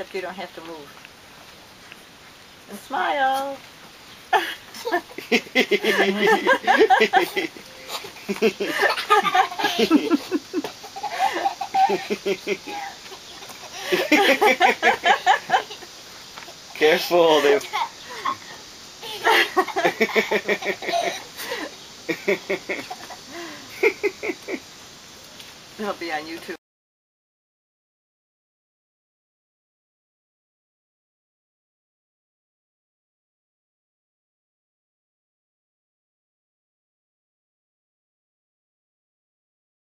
except you don't have to move. And smile. Careful, they. He'll be on YouTube.